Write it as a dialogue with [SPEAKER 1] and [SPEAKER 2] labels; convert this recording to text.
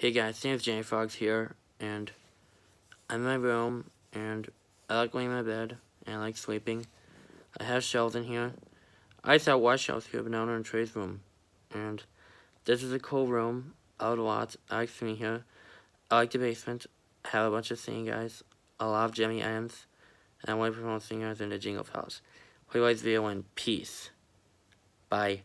[SPEAKER 1] Hey guys, name's Gemmy Frogz here, and I'm in my room, and I like laying in my bed, and I like sleeping. I have shelves in here. I saw white shelves here, but now they're in Trey's room. And this is a cool room, out a lot. I like sitting here. I like the basement. I have a bunch of singing guys, I love of Jimmy ends, and I want to promote singers in the Jingle Palace. Hope you guys video and peace. Bye.